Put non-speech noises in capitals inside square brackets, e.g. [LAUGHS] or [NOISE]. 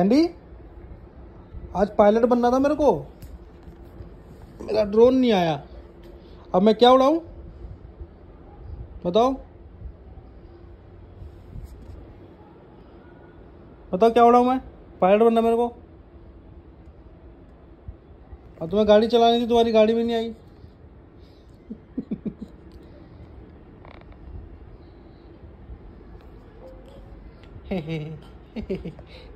Andy आज pilot बनना था मेरे को। मेरा ड्रोन नहीं आया। अब मैं क्या उड़ाऊं? बताओ। बताओ क्या उड़ाऊं मैं? पायलट बनना मेरे को। और तुम्हें गाड़ी चलानी थी, तुम्हारी गाड़ी भी नहीं आई। [LAUGHS] [LAUGHS]